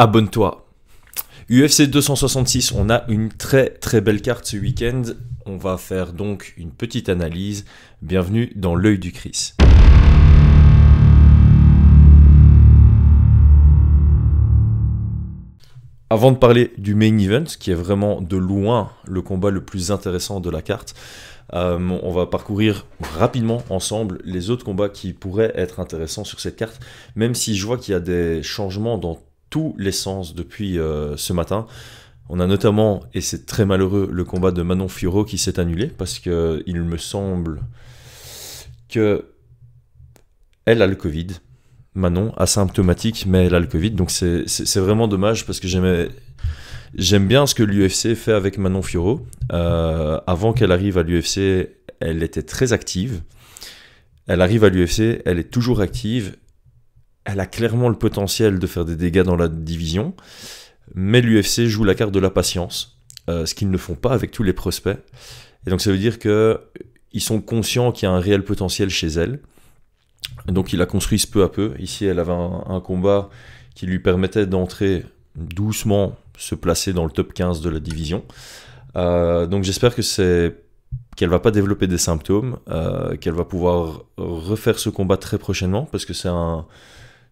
abonne-toi. UFC 266, on a une très très belle carte ce week-end. On va faire donc une petite analyse. Bienvenue dans l'œil du Chris. Avant de parler du main event, qui est vraiment de loin le combat le plus intéressant de la carte, euh, on va parcourir rapidement ensemble les autres combats qui pourraient être intéressants sur cette carte, même si je vois qu'il y a des changements dans tous les sens depuis euh, ce matin. On a notamment, et c'est très malheureux, le combat de Manon Fioro qui s'est annulé parce que il me semble que elle a le Covid. Manon, asymptomatique, mais elle a le Covid. Donc c'est vraiment dommage parce que J'aime bien ce que l'UFC fait avec Manon Fioro. Euh, avant qu'elle arrive à l'UFC, elle était très active. Elle arrive à l'UFC, elle est toujours active. Elle a clairement le potentiel de faire des dégâts dans la division. Mais l'UFC joue la carte de la patience, euh, ce qu'ils ne font pas avec tous les prospects. Et donc ça veut dire qu'ils sont conscients qu'il y a un réel potentiel chez elle. Donc ils la construisent peu à peu. Ici, elle avait un, combat qui lui permettait d'entrer doucement, se placer dans le top 15 de la division. Euh, donc j'espère que c'est qu'elle va pas développer des symptômes, euh, qu'elle va pouvoir refaire ce combat très prochainement parce que c'est un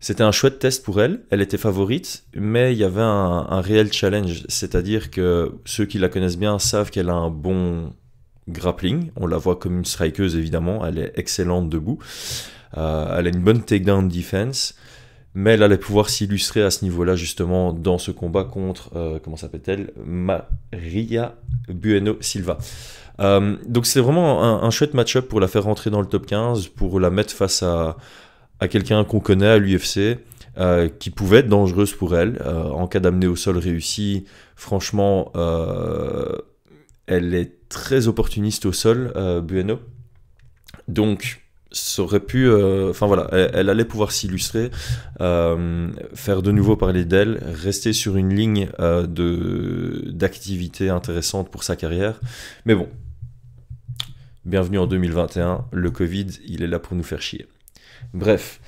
c'était un chouette test pour elle. Elle était favorite, mais il y avait un, un réel challenge, c'est-à-dire que ceux qui la connaissent bien savent qu'elle a un bon grappling. On la voit comme une strikeuse évidemment. Elle est excellente debout. Euh, elle a une bonne takedown defense, mais elle allait pouvoir s'illustrer à ce niveau-là justement dans ce combat contre, euh, comment s'appelle-t-elle? Maria Bueno Silva. Euh, donc c'est vraiment un, chouette match-up pour la faire rentrer dans le top 15, pour la mettre face à, à quelqu'un qu'on connaît à l'UFC. qui pouvait être dangereuse pour elle en cas d'amener au sol réussi. Franchement, elle est très opportuniste au sol, Bueno. Donc, ça aurait pu, euh, enfin voilà, elle, allait pouvoir s'illustrer, euh, faire de nouveau parler d'elle, rester sur une ligne euh, de d'activité intéressante pour sa carrière. Mais bon, bienvenue en 2021, le Covid, il est là pour nous faire chier. Bref,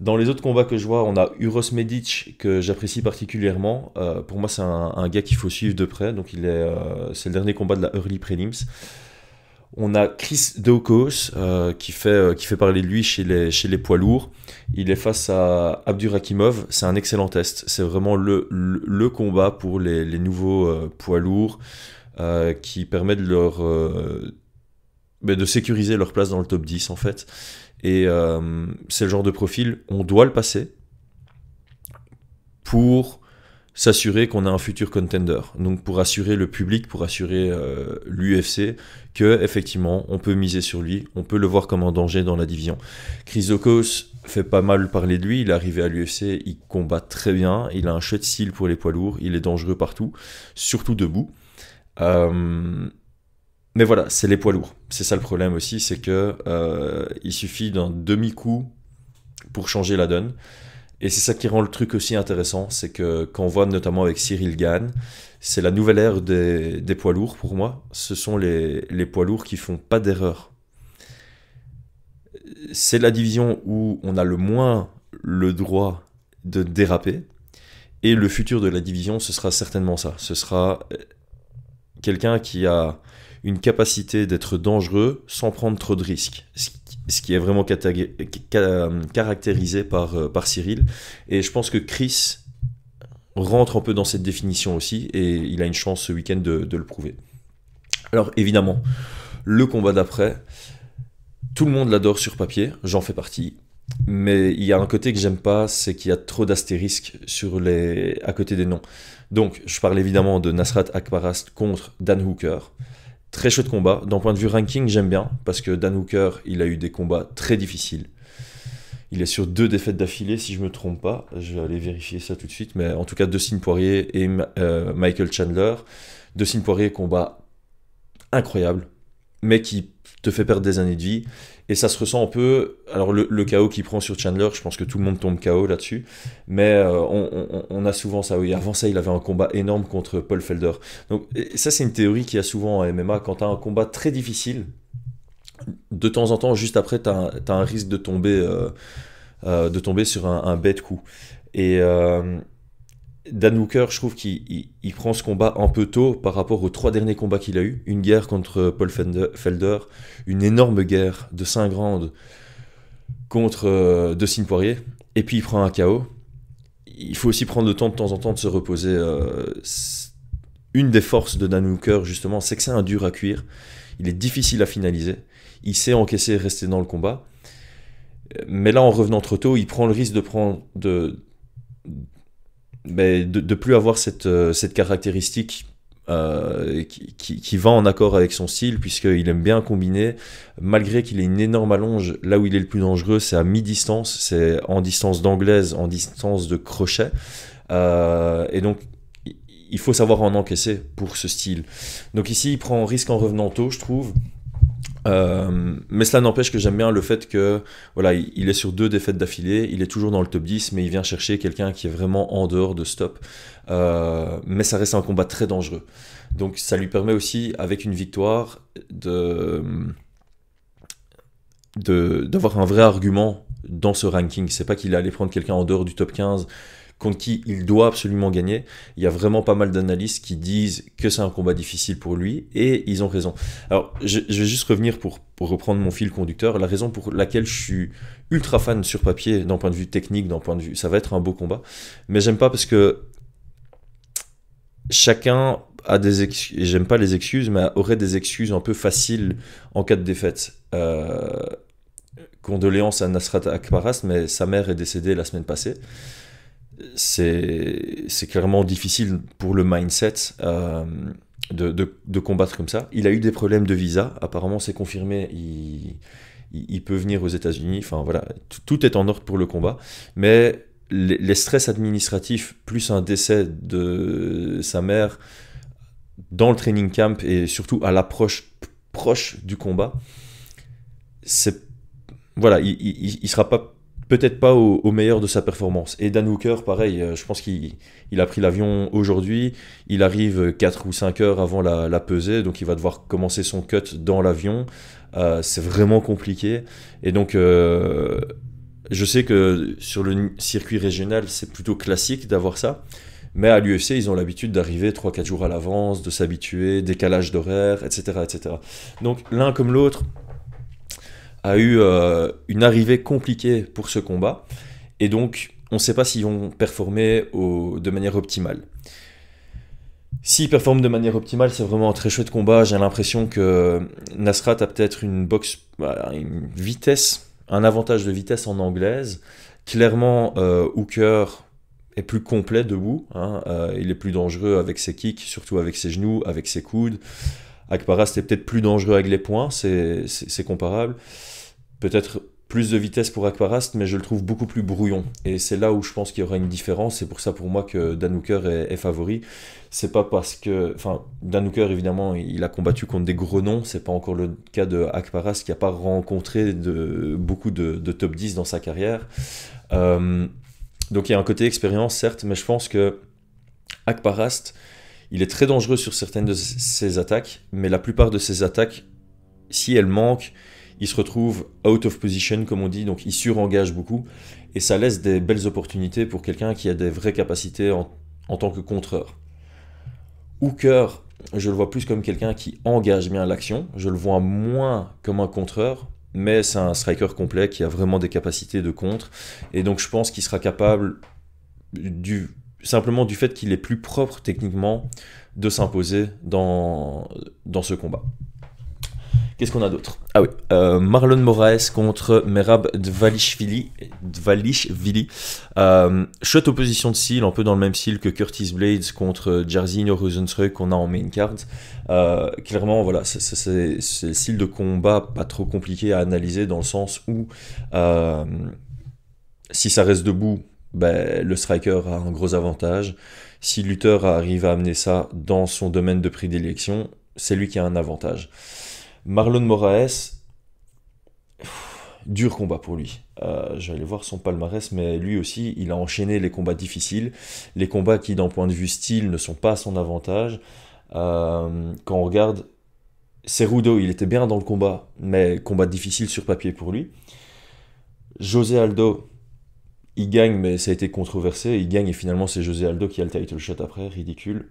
dans les autres combats que je vois, on a Uros Medic que j'apprécie particulièrement. pour moi, c'est un, gars qu'il faut suivre de près. Donc, il est, c'est le dernier combat de la Early Prelims. On a Chris Dokos euh, qui, fait, euh, qui fait parler de lui chez les, chez les poids lourds. Il est face à Abdurakimov. C'est un excellent test. C'est vraiment le, le, combat pour les, nouveaux euh, poids lourds qui permet de leur ben, de sécuriser leur place dans le top 10 en fait. Et c'est le genre de profil, on doit le passer pour s'assurer qu'on a un futur contender. Donc pour assurer le public, pour assurer euh, l'UFC que effectivement on peut miser sur lui, on peut le voir comme un danger dans la division. Okos fait pas mal parler de lui, il est arrivé à l'UFC, il combat très bien, il a un chouette style pour les poids lourds, il est dangereux partout, surtout debout. Euh, mais voilà, c'est les poids lourds. C'est ça le problème aussi, c'est que euh, il suffit d'un demi-coup pour changer la donne. Et c'est ça qui rend le truc aussi intéressant, c'est que quand on voit notamment avec Cyril Gann, c'est la nouvelle ère des, poids lourds pour moi. Ce sont les, poids lourds qui font pas d'erreur. C'est la division où on a le moins le droit de déraper. Et le futur de la division, ce sera certainement ça. Ce sera euh, quelqu'un qui a une capacité d'être dangereux sans prendre trop de risques ce qui est vraiment caractérisé par, euh, par Cyril. Et je pense que Chris rentre un peu dans cette définition aussi, et il a une chance ce week-end de, le prouver. Alors évidemment, le combat d'après, tout le monde l'adore sur papier, j'en fais partie. Mais il y a un côté que j'aime pas, c'est qu'il y a trop d'astérisques sur les à côté des noms. Donc, je parle évidemment de Nasrat Akbarast contre Dan Hooker. Très chaud de combat. D'un point de vue ranking, j'aime bien parce que Dan Hooker, il a eu des combats très difficiles. Il est sur deux défaites d'affilée, si je me trompe pas. Je vais aller vérifier ça tout de suite. Mais en tout cas, Dustin Poirier et euh, Michael Chandler. Dustin Poirier, combat incroyable, mais qui te fait perdre des années de vie. Et ça se ressent un peu. Alors, le, chaos qu'il prend sur Chandler, je pense que tout le monde tombe KO là-dessus. Mais euh, on, a souvent ça. Oui, avant ça, il avait un combat énorme contre Paul Felder. Donc, ça, c'est une théorie qu'il y a souvent en MMA. Quand tu as un combat très difficile, de temps en temps, juste après, tu as, un risque de tomber, euh, euh, de tomber sur un, un bête coup. Et Dan Hooker, je trouve qu'il prend ce combat un peu tôt par rapport aux trois derniers combats qu'il a eu. Une guerre contre Paul Felder, une énorme guerre de 5 rounds contre euh, Dustin Poirier, et puis il prend un KO. Il faut aussi prendre le temps de temps en temps de se reposer. Euh, une des forces de Dan Hooker, justement, c'est que c'est un dur à cuire. Il est difficile à finaliser. Il sait encaisser et rester dans le combat. Mais là, en revenant trop tôt, il prend le risque de prendre de, de, de plus avoir cette, euh, cette caractéristique euh, qui, qui, va en accord avec son style, puisqu'il aime bien combiner, malgré qu'il ait une énorme allonge, là où il est le plus dangereux, c'est à mi-distance, c'est en distance d'anglaise, en distance de crochet. Euh, et donc, il faut savoir en encaisser pour ce style. Donc ici, il prend un risque en revenant tôt, je trouve. Euh, mais cela n'empêche que j'aime bien le fait que voilà, il est sur deux défaites d'affilée, il est toujours dans le top 10, mais il vient chercher quelqu'un qui est vraiment en dehors de stop. Euh, mais ça reste un combat très dangereux. Donc ça lui permet aussi, avec une victoire, de d'avoir un vrai argument dans ce ranking. C'est pas qu'il allait prendre quelqu'un en dehors du top 15 contre qui il doit absolument gagner. Il y a vraiment pas mal d'analystes qui disent que c'est un combat difficile pour lui et ils ont raison. Alors, je, vais juste revenir pour, reprendre mon fil conducteur. La raison pour laquelle je suis ultra fan sur papier, d'un point de vue technique, d'un point de vue, ça va être un beau combat, mais j'aime pas parce que chacun a des excuses, j'aime pas les excuses, mais aurait des excuses un peu faciles en cas de défaite. Euh, condoléances à Nasrat Akbaras, mais sa mère est décédée la semaine passée c'est clairement difficile pour le mindset euh, de, de, combattre comme ça. Il a eu des problèmes de visa, apparemment c'est confirmé, il, il, peut venir aux États-Unis, enfin voilà, tout est en ordre pour le combat, mais les, stress administratifs plus un décès de sa mère dans le training camp et surtout à l'approche proche du combat, c'est voilà, il, il sera pas peut-être pas au, meilleur de sa performance. Et Dan Hooker, pareil, euh, je pense qu'il a pris l'avion aujourd'hui, il arrive 4 ou 5 heures avant la, pesée, donc il va devoir commencer son cut dans l'avion. Euh, c'est vraiment compliqué. Et donc, euh, je sais que sur le circuit régional, c'est plutôt classique d'avoir ça. Mais à l'UFC, ils ont l'habitude d'arriver 3-4 jours à l'avance, de s'habituer, décalage d'horaire, etc., etc. Donc l'un comme l'autre, a eu euh, une arrivée compliquée pour ce combat. Et donc, on ne sait pas s'ils vont performer de manière optimale. S'ils performent de manière optimale, c'est vraiment un très chouette combat. J'ai l'impression que Nasrat a peut-être une boxe, une vitesse, un avantage de vitesse en anglaise. Clairement, euh, Hooker est plus complet debout. Hein. Euh, il est plus dangereux avec ses kicks, surtout avec ses genoux, avec ses coudes. Akparas est peut-être plus dangereux avec les points, c'est comparable. Peut-être plus de vitesse pour Akparast, mais je le trouve beaucoup plus brouillon. Et c'est là où je pense qu'il y aura une différence. C'est pour ça, pour moi, que Dan Hooker est, favori. C'est pas parce que. Enfin, Dan Hooker, évidemment, il a combattu contre des gros noms. C'est pas encore le cas de Akparast, qui n'a pas rencontré beaucoup de, top 10 dans sa carrière. Euh, donc il y a un côté expérience, certes, mais je pense que Akparast, il est très dangereux sur certaines de ses attaques, mais la plupart de ses attaques, si elles manquent, il se retrouve out of position, comme on dit, donc il surengage beaucoup, et ça laisse des belles opportunités pour quelqu'un qui a des vraies capacités en, tant que contreur. Hooker, je le vois plus comme quelqu'un qui engage bien l'action, je le vois moins comme un contreur, mais c'est un striker complet qui a vraiment des capacités de contre, et donc je pense qu'il sera capable du, simplement du fait qu'il est plus propre techniquement de s'imposer dans, dans ce combat. Qu'est-ce qu'on a d'autre? Ah oui, euh, Marlon Moraes contre Merab Dvalishvili. Dvalishvili. Euh, chouette opposition de style, un peu dans le même style que Curtis Blades contre Jairzinho Rosenstruck qu'on a en main card. Euh, clairement, voilà, c'est le style de combat pas trop compliqué à analyser dans le sens où euh, si ça reste debout, ben, le striker a un gros avantage. Si le lutteur arrive à amener ça dans son domaine de prédilection, c'est lui qui a un avantage. Marlon Moraes, dur combat pour lui. Euh, J'allais voir son palmarès, mais lui aussi, il a enchaîné les combats difficiles, les combats qui, d'un point de vue style, ne sont pas à son avantage. Euh, quand on regarde Cerudo, il était bien dans le combat, mais combat difficile sur papier pour lui. José Aldo, il gagne, mais ça a été controversé. Il gagne et finalement c'est José Aldo qui a le title shot après, ridicule.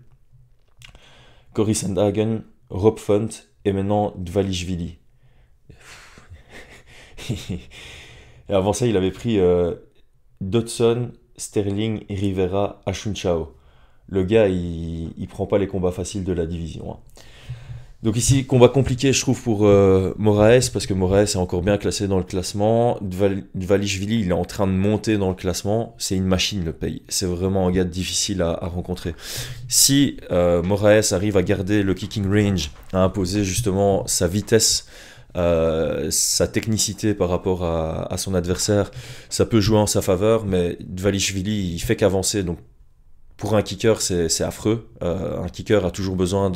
Cory Sandhagen, Rob Font et maintenant Dvalishvili. avant ça, il avait pris euh, Dodson, Sterling, Rivera, Achunchao. Le gars, il, il prend pas les combats faciles de la division. Hein. Donc ici, combat compliqué, je trouve, pour euh, Moraes, parce que Moraes est encore bien classé dans le classement. Dvalishvili, il est en train de monter dans le classement. C'est une machine, le pays. C'est vraiment un gars difficile à, rencontrer. Si euh, Moraes arrive à garder le kicking range, à imposer justement sa vitesse, euh, sa technicité par rapport à, son adversaire, ça peut jouer en sa faveur, mais Dvalishvili, il fait qu'avancer, donc pour un kicker, c'est affreux. Euh, un kicker a toujours besoin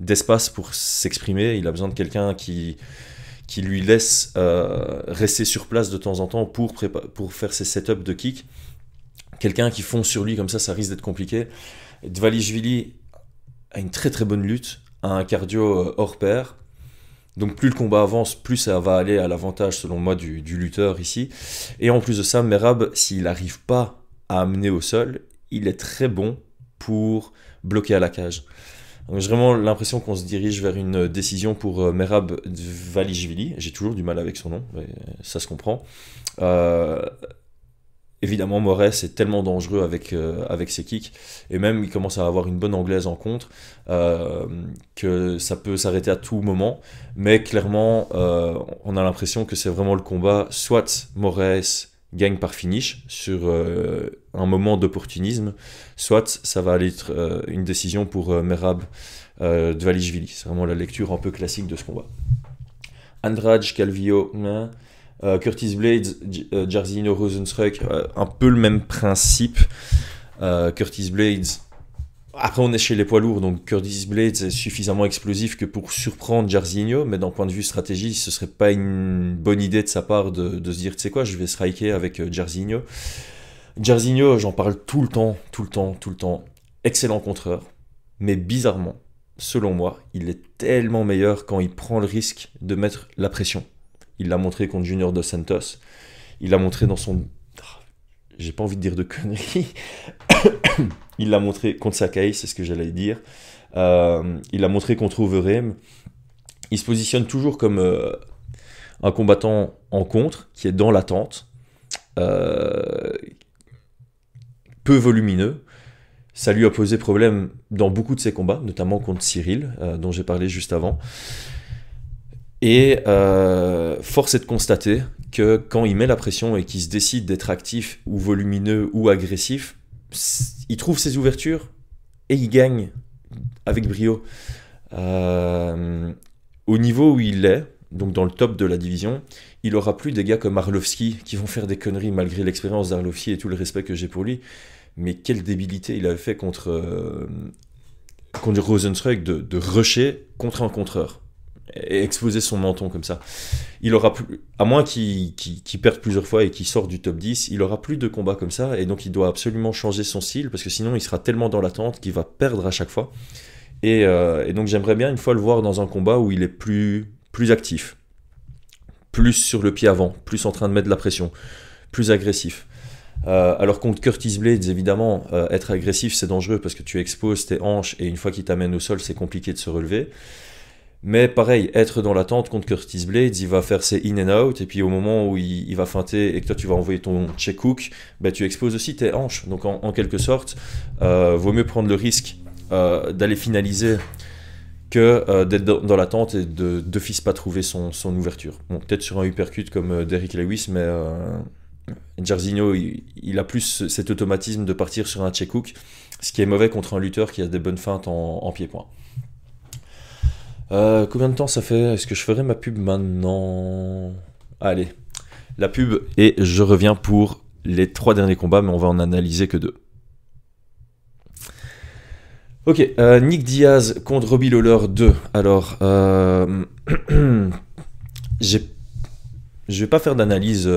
d'espace pour s'exprimer. Il a besoin de quelqu'un qui, lui laisse euh, rester sur place de temps en temps pour, pour faire ses setups de kick. Quelqu'un qui fonce sur lui comme ça, ça risque d'être compliqué. Dvalishvili a une très très bonne lutte, a un cardio euh, hors pair. Donc plus le combat avance, plus ça va aller à l'avantage selon moi du, du, lutteur ici. Et en plus de ça, Merab, s'il n'arrive pas à amener au sol, il est très bon pour bloquer à la cage. J'ai vraiment l'impression qu'on se dirige vers une décision pour euh, Merab Valishvili. J'ai toujours du mal avec son nom, mais ça se comprend. Euh, évidemment, Moraes est tellement dangereux avec, euh, avec ses kicks, et même il commence à avoir une bonne anglaise en contre, que ça peut s'arrêter à tout moment. Mais clairement, on a l'impression que c'est vraiment le combat, soit Moraes gagne par finish sur euh, un moment d'opportunisme, soit ça va aller être euh, une décision pour euh, Merab Dvalishvili. C'est vraiment la lecture un peu classique de ce combat. Andrade, Calvillo, Curtis Blades, Jarzino, Rosenstruck, un peu le même principe. Curtis Blades, après, on est chez les poids lourds, donc Curtis Blades est suffisamment explosif que pour surprendre Jairzinho, mais d'un point de vue stratégie, ce serait pas une bonne idée de sa part de, se dire, tu sais quoi, je vais striker avec euh, Jairzinho. Jairzinho, j'en parle tout le temps, tout le temps, tout le temps. Excellent contreur, mais bizarrement, selon moi, il est tellement meilleur quand il prend le risque de mettre la pression. Il l'a montré contre Junior Dos Santos, il l'a montré dans son j'ai pas envie de dire de conneries. il l'a montré contre Sakai, c'est ce que j'allais dire. Euh, il l'a montré contre Overeem. Il se positionne toujours comme euh, un combattant en contre, qui est dans l'attente, euh, peu volumineux. Ça lui a posé problème dans beaucoup de ses combats, notamment contre Cyril, dont j'ai parlé juste avant. Et force est de constater que quand il met la pression et qu'il se décide d'être actif ou volumineux ou agressif, il trouve ses ouvertures et il gagne avec brio. Euh, au niveau où il est, donc dans le top de la division, il aura plus des gars comme Arlovski qui vont faire des conneries malgré l'expérience d'Arlovski et tout le respect que j'ai pour lui. Mais quelle débilité il avait fait contre, euh, contre Rosenstruck de, de rusher contre un contreur et exposer son menton comme ça. Il aura plus, à moins qu'il perde plusieurs fois et qu'il sorte du top 10, il aura plus de combats comme ça et donc il doit absolument changer son style parce que sinon il sera tellement dans l'attente qu'il va perdre à chaque fois. Et, euh, donc j'aimerais bien une fois le voir dans un combat où il est plus, plus actif, plus sur le pied avant, plus en train de mettre de la pression, plus agressif. Euh, alors contre Curtis Blades, évidemment, euh, être agressif c'est dangereux parce que tu exposes tes hanches et une fois qu'il t'amène au sol, c'est compliqué de se relever. Mais pareil, être dans l'attente contre Curtis Blades, il va faire ses in and out, et puis au moment où il, va feinter et que toi tu vas envoyer ton check hook, bah, tu exposes aussi tes hanches. Donc en, quelque sorte, euh, vaut mieux prendre le risque euh, d'aller finaliser que euh, d'être dans, l'attente et de d'office pas trouver son, ouverture. Bon, peut-être sur un uppercut comme Derrick Lewis, mais Jairzinho, il, a plus cet automatisme de partir sur un check hook, ce qui est mauvais contre un lutteur qui a des bonnes feintes en, en pied-point. Euh, combien de temps ça fait Est-ce que je ferai ma pub maintenant Allez, la pub et je reviens pour les trois derniers combats, mais on va en analyser que deux. Ok, euh, Nick Diaz contre Robbie Lawler 2. Alors, euh, je vais pas faire d'analyse.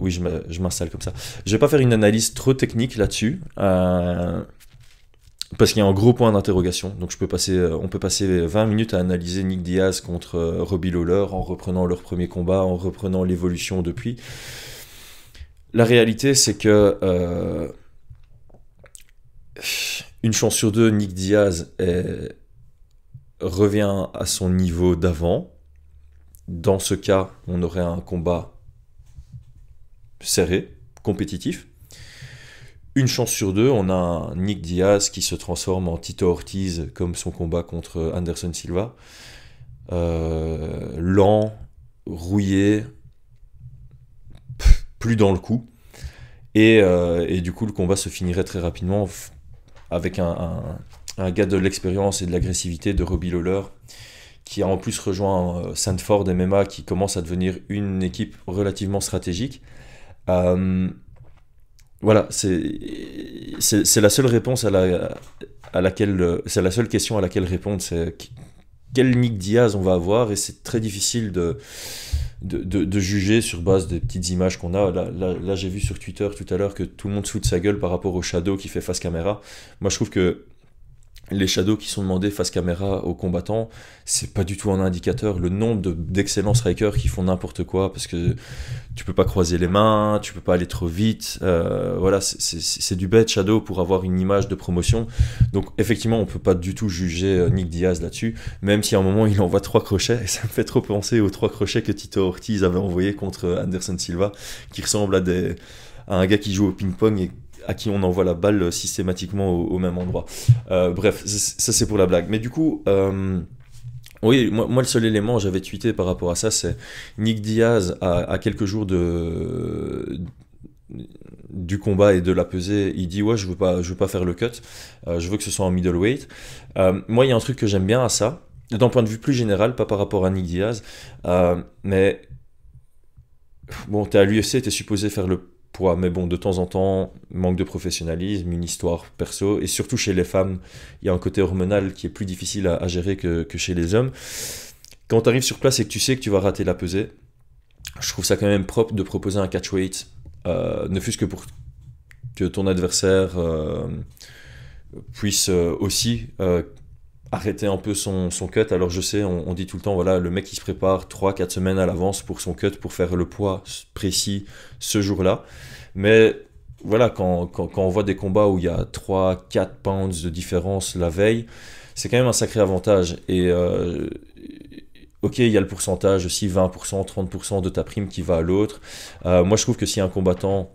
oui, je m'installe comme ça. Je vais pas faire une analyse trop technique là-dessus. Parce qu'il y a un gros point d'interrogation. Donc euh, on peut passer 20 minutes à analyser Nick Diaz contre euh, Robbie Lawler en reprenant leur premier combat, en reprenant l'évolution depuis. la réalité, c'est que une chance sur deux, Nick Diaz revient à son niveau d'avant. Dans ce cas, on aurait un combat serré, compétitif. Une chance sur deux, on a Nick Diaz qui se transforme en Tito Ortiz comme son combat contre Anderson Silva. Euh, lent, rouillé, plus dans le coup. Euh, et, du coup, le combat se finirait très rapidement avec un, gars de l'expérience et de l'agressivité de Robbie Lawler, qui a en plus rejoint euh, Sandford MMA, qui commence à devenir une équipe relativement stratégique. Voilà, c'est la seule réponse à, la, à laquelle, c'est la seule question à laquelle répondre, c'est quel Nick Diaz on va avoir, et c'est très difficile de, juger sur base des petites images qu'on a. Là, j'ai vu sur Twitter tout à l'heure que tout le monde se de sa gueule par rapport au Shadow qui fait face caméra. Moi, je trouve que les shadows qui sont demandés face caméra aux combattants, c'est pas du tout un indicateur. Le nombre d'excellents strikers qui font n'importe quoi parce que tu peux pas croiser les mains, tu peux pas aller trop vite. Euh, voilà, c'est du bête shadow pour avoir une image de promotion. Donc effectivement, on peut pas du tout juger euh, Nick Diaz là-dessus, même si à un moment il envoie trois crochets et ça me fait trop penser aux trois crochets que Tito Ortiz avait envoyé contre Anderson Silva, qui ressemble à à un gars qui joue au ping-pong et à qui on envoie la balle systématiquement au, même endroit. Euh, bref, ça c'est pour la blague. Mais du coup, euh, oui, moi, le seul élément j'avais tweeté par rapport à ça, c'est Nick Diaz à, quelques jours de du combat et de la pesée, il dit ouais je veux pas je veux pas faire le cut, euh, je veux que ce soit en middleweight. moi il y a un truc que j'aime bien à ça, d'un point de vue plus général, pas par rapport à Nick Diaz, mais bon t'es à l'UFC, t'es supposé faire le mais bon, de temps en temps, manque de professionnalisme, une histoire perso, et surtout chez les femmes, il y a un côté hormonal qui est plus difficile à, gérer que, chez les hommes. Quand tu arrives sur place et que tu sais que tu vas rater la pesée, je trouve ça quand même propre de proposer un catch weight, euh, ne fût-ce que pour que ton adversaire euh, puisse euh, aussi arrêter un peu son, son, cut. Alors je sais, on, dit tout le temps, voilà, le mec qui se prépare 3-4 semaines à l'avance pour son cut, pour faire le poids précis ce jour-là. Mais voilà, quand, quand, on voit des combats où il y a 3-4 pounds de différence la veille, c'est quand même un sacré avantage. Et euh, ok, il y a le pourcentage aussi, 20%, 30% de ta prime qui va à l'autre. Euh, moi je trouve que si un combattant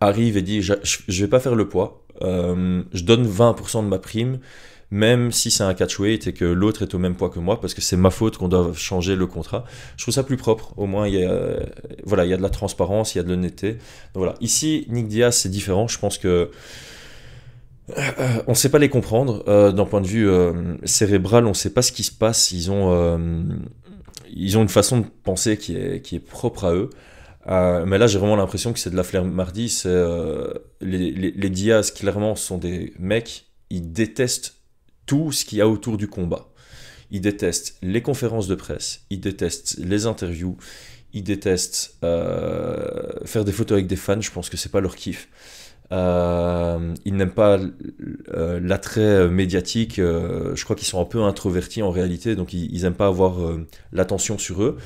arrive et dit, je, je vais pas faire le poids, euh, je donne 20% de ma prime, même si c'est un catchweight et que l'autre est au même poids que moi, parce que c'est ma faute qu'on doit changer le contrat. Je trouve ça plus propre. Au moins, il y a, voilà, il y a de la transparence, il y a de l'honnêteté. voilà. Ici, Nick Diaz, c'est différent. Je pense que euh, on ne sait pas les comprendre euh, d'un point de vue euh, cérébral. On ne sait pas ce qui se passe. Ils ont, ils ont une façon de penser qui est, qui est propre à eux. mais là, j'ai vraiment l'impression que c'est de la flemmardie. C'est les Diaz, clairement, sont des mecs. Ils détestent tout ce qu'il y a autour du combat. Ils détestent les conférences de presse, ils détestent les interviews, ils détestent euh, faire des photos avec des fans, je pense que c'est pas leur kiff. Euh, ils n'aiment pas euh, l'attrait médiatique, je crois qu'ils sont un peu introvertis en réalité, donc ils, n'aiment pas avoir l'attention sur eux.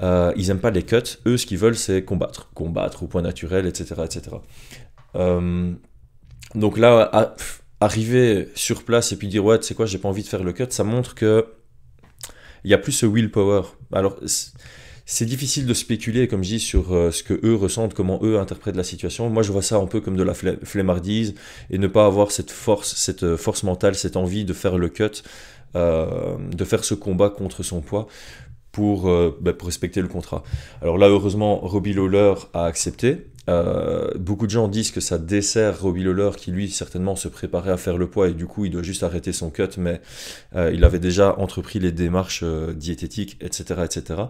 ils n'aiment pas les cuts, eux ce qu'ils veulent c'est combattre, combattre au point naturel, etc. etc. donc là, arriver sur place et puis dire ouais, tu sais quoi, j'ai pas envie de faire le cut, ça montre que il y a plus ce willpower. Alors c'est difficile de spéculer, comme je dis, sur euh, ce que eux ressentent, comment eux interprètent la situation. Moi, je vois ça un peu comme de la flemmardise et ne pas avoir cette force, cette euh, force mentale, cette envie de faire le cut, euh, de faire ce combat contre son poids pour, bah, pour respecter le contrat. Alors là, heureusement, Robbie Lawler a accepté. Euh, beaucoup de gens disent que ça dessert Robbie Lawler qui lui certainement se préparait à faire le poids et du coup il doit juste arrêter son cut mais euh, il avait déjà entrepris les démarches euh, diététiques etc etc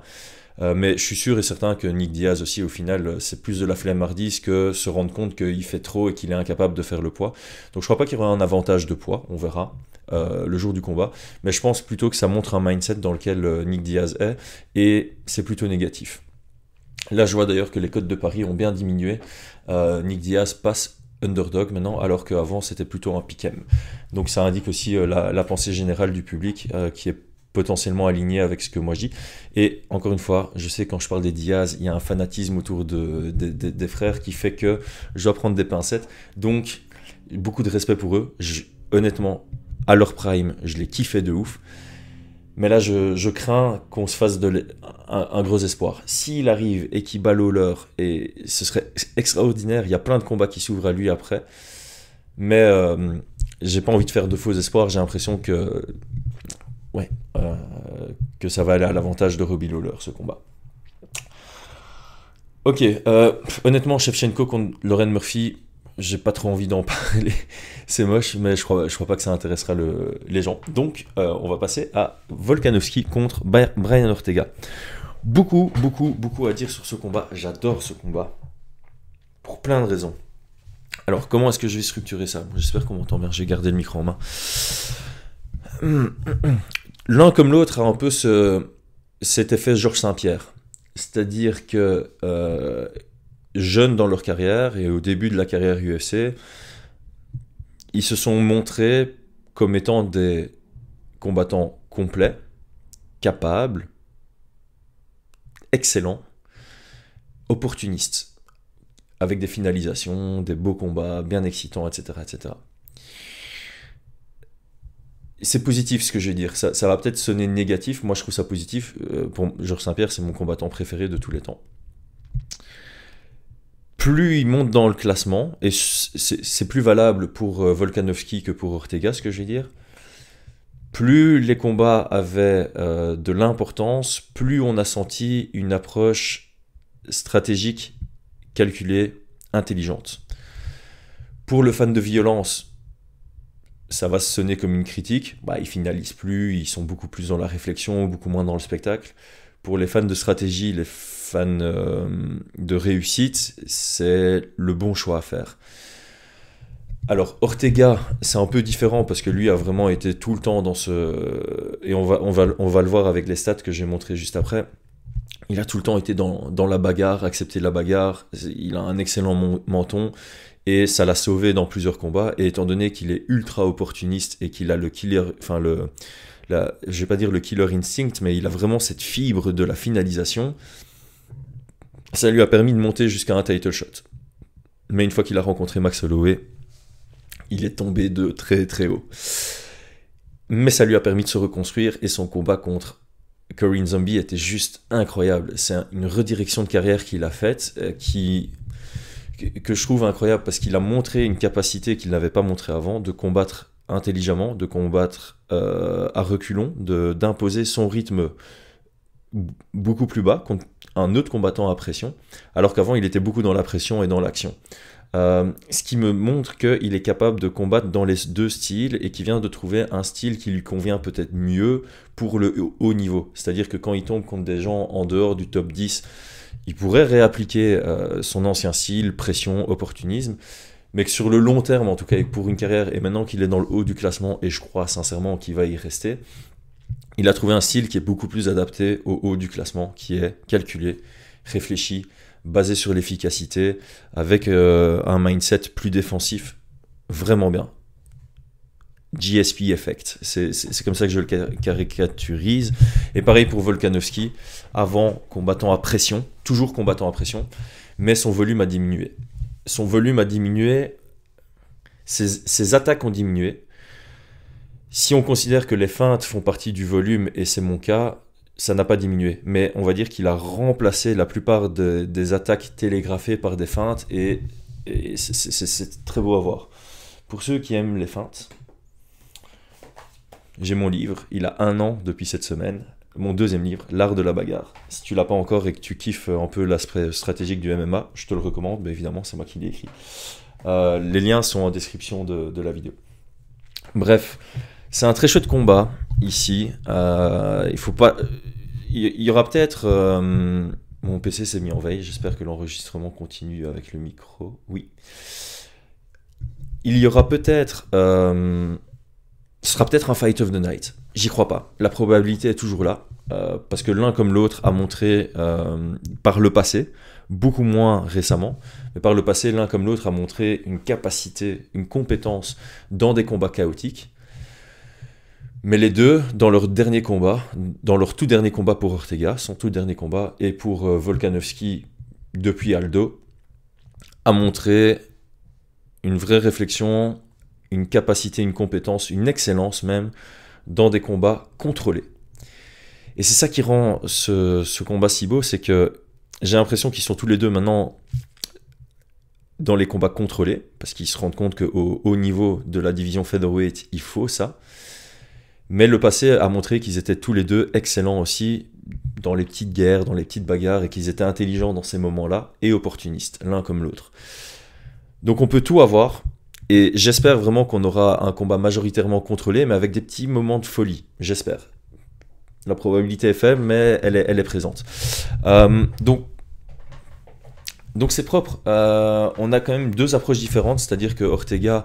mais je suis sûr et certain que Nick Diaz aussi au final c'est plus de la flemmardise que se rendre compte qu'il fait trop et qu'il est incapable de faire le poids. Donc je crois pas qu'il y aura un avantage de poids on verra le jour du combat. Mais je pense plutôt que ça montre un mindset dans lequel Nick Diaz est et c'est plutôt négatif Là, je vois d'ailleurs que les codes de Paris ont bien diminué. Euh, Nick Diaz passe underdog maintenant, alors qu'avant c'était plutôt un pick Donc ça indique aussi euh, la, pensée générale du public euh, qui est potentiellement aligné avec ce que moi je dis. Et encore une fois, je sais quand je parle des Diaz, il y a un fanatisme autour de, des frères qui fait que je dois prendre des pincettes. Donc, beaucoup de respect pour eux. honnêtement, à leur prime, je les kiffais de ouf. Mais là, je, crains qu'on se fasse un, gros espoir. S'il arrive et qu'il bat leur, et ce serait extraordinaire, il y a plein de combats qui s'ouvrent à lui après. Mais euh, j'ai pas envie de faire de faux espoirs. J'ai l'impression que, euh, ça va aller à l'avantage de Robbie Lawler, ce combat. Ok, euh, honnêtement, Shevchenko contre Lauren Murphy, j'ai pas trop envie d'en parler. C'est moche, mais je crois, je crois pas que ça intéressera le, les gens. Donc, euh, on va passer à Volkanovski contre Brian Ortega. Beaucoup, beaucoup, beaucoup à dire sur ce combat. J'adore ce combat. Pour plein de raisons. Alors, comment est-ce que je vais structurer ça? J'espère qu'on m'entend bien. J'ai gardé le micro en main. L'un comme l'autre a un peu ce, cet effet Georges Saint-Pierre. C'est-à-dire que euh, jeunes dans leur carrière et au début de la carrière UFC, ils se sont montrés comme étant des combattants complets, capables, excellents, opportunistes, avec des finalisations, des beaux combats, bien excitants, etc. etc. C'est positif ce que je vais dire. Ça, va peut-être sonner négatif. Moi, je trouve ça positif. Euh, pour Georges Saint-Pierre, c'est mon combattant préféré de tous les temps plus il monte dans le classement, et c'est plus valable pour euh, Volkanovski que pour Ortega, ce que je vais dire, plus les combats avaient euh, de l'importance, plus on a senti une approche stratégique, calculée, intelligente. Pour le fan de violence, ça va sonner comme une critique. Bah, ils finalisent plus, ils sont beaucoup plus dans la réflexion, beaucoup moins dans le spectacle. Pour les fans de stratégie, les fan euh, de réussite, c'est le bon choix à faire. Alors Ortega, c'est un peu différent parce que lui a vraiment été tout le temps dans ce... Et on va, on va, on va le voir avec les stats que j'ai montré juste après. Il a tout le temps été dans, dans, la bagarre, accepté la bagarre. Il a un excellent menton et ça l'a sauvé dans plusieurs combats. Et étant donné qu'il est ultra opportuniste et qu'il a le killer, enfin le, la, je vais pas dire le killer instinct, mais il a vraiment cette fibre de la finalisation ça lui a permis de monter jusqu'à un title shot. Mais une fois qu'il a rencontré Max Holloway, il est tombé de très très haut. Mais ça lui a permis de se reconstruire et son combat contre Corinne Zombie était juste incroyable. C'est une redirection de carrière qu'il a faite euh, qui que je trouve incroyable parce qu'il a montré une capacité qu'il n'avait pas montré avant de combattre intelligemment, de combattre euh, à reculons, d'imposer son rythme beaucoup plus bas un autre combattant à pression, alors qu'avant il était beaucoup dans la pression et dans l'action. Euh, ce qui me montre qu'il est capable de combattre dans les deux styles et qu'il vient de trouver un style qui lui convient peut-être mieux pour le haut niveau. C'est-à-dire que quand il tombe contre des gens en dehors du top 10, il pourrait réappliquer euh, son ancien style, pression, opportunisme, mais que sur le long terme, en tout cas pour une carrière, et maintenant qu'il est dans le haut du classement, et je crois sincèrement qu'il va y rester, il a trouvé un style qui est beaucoup plus adapté au haut du classement, qui est calculé, réfléchi, basé sur l'efficacité, avec euh, un mindset plus défensif, vraiment bien. GSP Effect, c'est comme ça que je le caricaturise. Et pareil pour Volkanovski, avant combattant à pression, toujours combattant à pression, mais son volume a diminué. Son volume a diminué, ses attaques ont diminué, si on considère que les feintes font partie du volume, et c'est mon cas, ça n'a pas diminué. Mais on va dire qu'il a remplacé la plupart des attaques télégraphées par des feintes, et, c'est très beau à voir. Pour ceux qui aiment les feintes, j'ai mon livre, il a un an depuis cette semaine, mon deuxième livre, L'art de la bagarre. Si tu l'as pas encore et que tu kiffes un peu l'aspect stratégique du MMA, je te le recommande, mais évidemment c'est moi qui l'ai écrit. Euh, les liens sont en description de, de la vidéo. Bref, c'est un très chouette combat ici. Euh, il faut pas. Il y, aura peut-être. Euh, mon PC s'est mis en veille. J'espère que l'enregistrement continue avec le micro. Oui. Il y aura peut-être. Euh, ce sera peut-être un fight of the night. J'y crois pas. La probabilité est toujours là. parce que l'un comme l'autre a montré par le passé, beaucoup moins récemment, mais par le passé, l'un comme l'autre a montré une capacité, une compétence dans des combats chaotiques Mais les deux, dans leur dernier combat, dans leur tout dernier combat pour Ortega, son tout dernier combat, et pour euh, Volkanovski depuis Aldo, a montré une vraie réflexion, une capacité, une compétence, une excellence même dans des combats contrôlés. Et c'est ça qui rend ce, combat si beau, c'est que j'ai l'impression qu'ils sont tous les deux maintenant dans les combats contrôlés, parce qu'ils se rendent compte qu'au haut niveau de la division featherweight, il faut ça. Mais le passé a montré qu'ils étaient tous les deux excellents aussi dans les petites guerres, dans les petites bagarres, et qu'ils étaient intelligents dans ces moments-là, et opportunistes, l'un comme l'autre. Donc on peut tout avoir, et j'espère vraiment qu'on aura un combat majoritairement contrôlé, mais avec des petits moments de folie, j'espère. La probabilité est faible, mais elle est, présente. Euh, donc donc c'est propre. Euh, on a quand même deux approches différentes, c'est-à-dire que Ortega,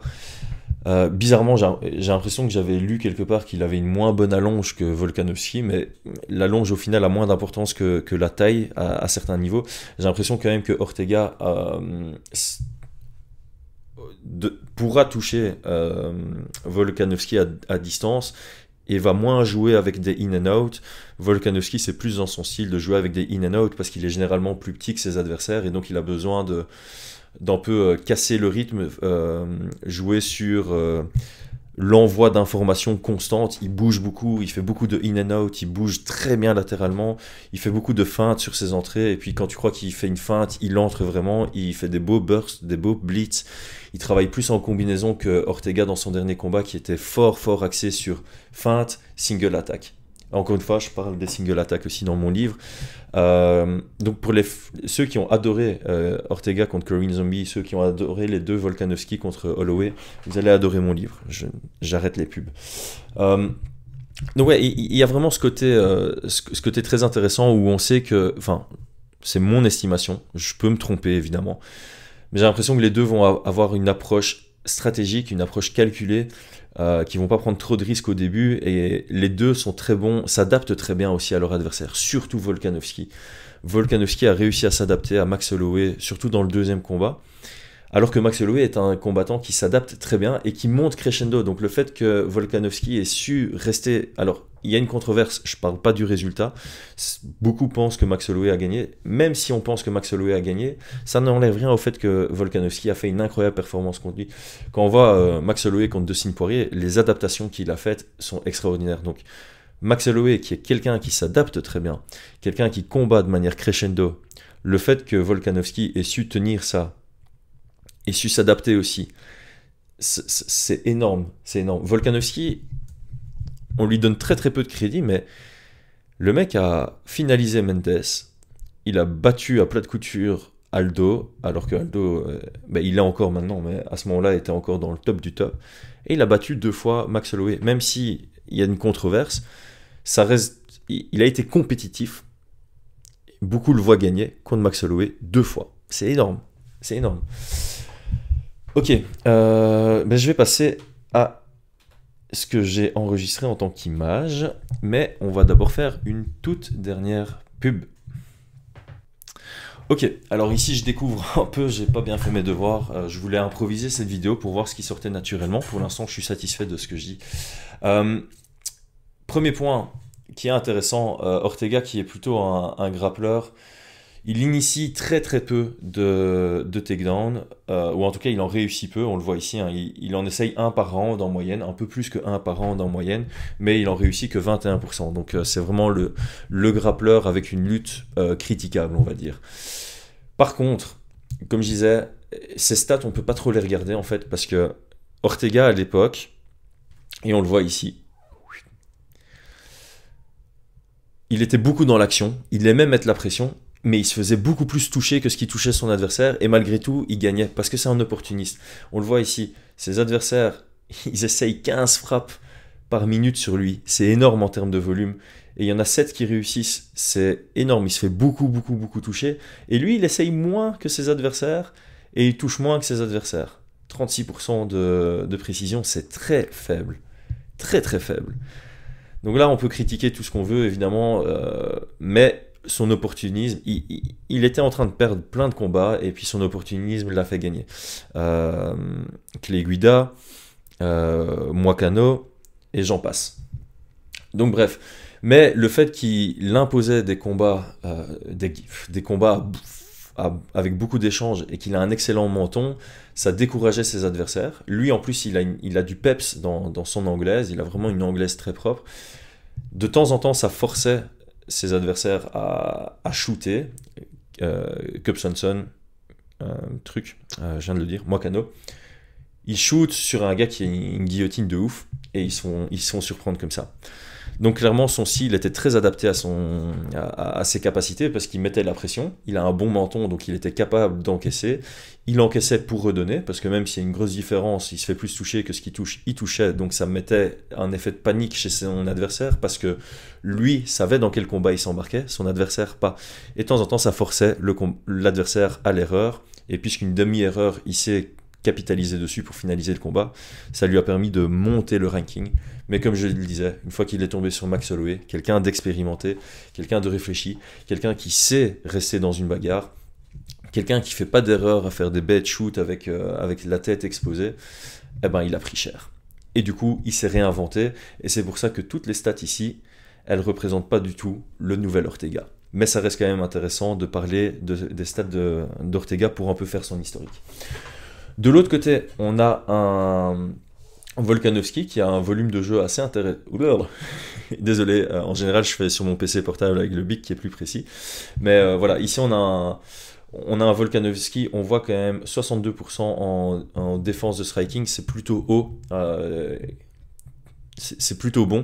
euh, bizarrement, j'ai l'impression que j'avais lu quelque part qu'il avait une moins bonne allonge que Volkanovski, mais l'allonge au final a moins d'importance que, la taille à, certains niveaux. J'ai l'impression quand même que Ortega euh, pourra toucher Volkanovski à, distance et va moins jouer avec des in and out. Volkanovski, c'est plus dans son style de jouer avec des in and out parce qu'il est généralement plus petit que ses adversaires et donc il a besoin de d'un peu euh, casser le rythme, euh, jouer sur euh, l'envoi d'informations constantes. Il bouge beaucoup, il fait beaucoup de in and out, il bouge très bien latéralement, il fait beaucoup de feintes sur ses entrées. Et puis quand tu crois qu'il fait une feinte, il entre vraiment, il fait des beaux bursts, des beaux blitz. Il travaille plus en combinaison que Ortega dans son dernier combat qui était fort fort axé sur feinte, single attack. Encore une fois, je parle des single attack aussi dans mon livre. Euh, donc pour les, ceux qui ont adoré euh, Ortega contre Corinne Zombie, ceux qui ont adoré les deux Volkanovski contre Holloway, vous allez adorer mon livre. J'arrête les pubs. Euh, donc ouais, il y, a vraiment ce côté, ce, côté très intéressant où on sait que, enfin, c'est mon estimation. Je peux me tromper évidemment, mais j'ai l'impression que les deux vont avoir une approche stratégique, une approche calculée euh, qui vont pas prendre trop de risques au début et les deux sont très bons, s'adaptent très bien aussi à leur adversaire, surtout Volkanovski. Volkanovski a réussi à s'adapter à Max Holloway, surtout dans le deuxième combat. Alors que Max Holloway est un combattant qui s'adapte très bien et qui monte crescendo. Donc le fait que Volkanovski ait su rester... Alors il y a une controverse, je ne parle pas du résultat. Beaucoup pensent que Max Holloway a gagné. Même si on pense que Max Holloway a gagné, ça n'enlève rien au fait que Volkanovski a fait une incroyable performance contre lui. Quand on voit euh, Max Holloway contre Dustin Poirier, les adaptations qu'il a faites sont extraordinaires. Donc Max Holloway, qui est quelqu'un qui s'adapte très bien, quelqu'un qui combat de manière crescendo, le fait que Volkanovski ait su tenir ça et su s'adapter aussi, c'est énorme. C'est énorme. Volkanovski on lui donne très très peu de crédit, mais le mec a finalisé Mendes, il a battu à plat de couture Aldo, alors que Aldo, euh, ben, il est encore maintenant, mais à ce moment-là, il était encore dans le top du top. Et il a battu deux fois Max Holloway. Même s'il y a une controverse, ça reste, il a été compétitif. Beaucoup le voient gagner contre Max Holloway deux fois. C'est énorme. C'est énorme. Ok, euh, ben, je vais passer à ce que j'ai enregistré en tant qu'image, mais on va d'abord faire une toute dernière pub. Ok, alors ici je découvre un peu, j'ai pas bien fait mes devoirs, euh, je voulais improviser cette vidéo pour voir ce qui sortait naturellement. Pour l'instant, je suis satisfait de ce que je dis. Euh, premier point qui est intéressant, euh, Ortega qui est plutôt un, un grappleur, il initie très très peu de, de takedown, euh, ou en tout cas il en réussit peu, on le voit ici, hein. il, en essaye un par round en moyenne, un peu plus que un par round en moyenne, mais il en réussit que 21%. Donc euh, c'est vraiment le, le grappleur avec une lutte euh, critiquable, on va dire. Par contre, comme je disais, ces stats on peut pas trop les regarder en fait, parce que Ortega à l'époque, et on le voit ici, il était beaucoup dans l'action, il aimait mettre la pression, mais il se faisait beaucoup plus toucher que ce qui touchait son adversaire, et malgré tout, il gagnait, parce que c'est un opportuniste. On le voit ici, ses adversaires, ils essayent 15 frappes par minute sur lui, c'est énorme en termes de volume, et il y en a 7 qui réussissent, c'est énorme, il se fait beaucoup, beaucoup, beaucoup toucher, et lui, il essaye moins que ses adversaires, et il touche moins que ses adversaires. 36% de, de précision, c'est très faible, très très faible. Donc là, on peut critiquer tout ce qu'on veut, évidemment, euh, mais son opportunisme, il, était en train de perdre plein de combats et puis son opportunisme l'a fait gagner. Euh, Clé euh, et j'en passe. Donc bref, mais le fait qu'il imposait des combats, euh, des, combats avec beaucoup d'échanges et qu'il a un excellent menton, ça décourageait ses adversaires. Lui, en plus, il a, il a du peps dans, son anglaise, il a vraiment une anglaise très propre. De temps en temps, ça forçait ses adversaires à, shooter. Euh, Cup truc, euh, je viens de le dire, Moicano. Il shoot sur un gars qui a une guillotine de ouf et ils sont, ils surprendre comme ça. Donc clairement, son style était très adapté à, à, ses capacités parce qu'il mettait la pression. Il a un bon menton, donc il était capable d'encaisser. Il encaissait pour redonner, parce que même s'il y a une grosse différence, il se fait plus toucher que ce qu'il touche, il touchait. Donc ça mettait un effet de panique chez son adversaire, parce que lui savait dans quel combat il s'embarquait, son adversaire pas. Et de temps en temps, ça forçait l'adversaire à l'erreur. Et puisqu'une demi-erreur, il s'est capitalisé dessus pour finaliser le combat, ça lui a permis de monter le ranking. Mais comme je le disais, une fois qu'il est tombé sur Max Holloway, quelqu'un d'expérimenté, quelqu'un de réfléchi, quelqu'un qui sait rester dans une bagarre, quelqu'un qui fait pas d'erreur à faire des bêtes shoots avec, euh, avec la tête exposée, eh ben il a pris cher. Et du coup, il s'est réinventé, et c'est pour ça que toutes les stats ici, elles représentent pas du tout le nouvel Ortega. Mais ça reste quand même intéressant de parler des stats d'Ortega pour un peu faire son historique. De l'autre côté, on a un, Volkanovski qui a un volume de jeu assez intéressant. Désolé, euh, en général je fais sur mon PC portable avec le bic qui est plus précis. Mais euh, voilà, ici on a un, on Volkanovski, on voit quand même 62% en, défense de striking, c'est plutôt haut. Euh, c'est plutôt bon.